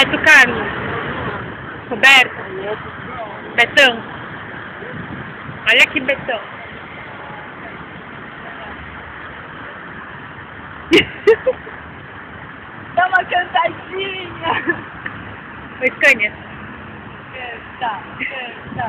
Beto Carlos. Roberto. Betão. Olha aqui, Betão. Dá uma cantadinha. Oi, Scania. Canta, canta.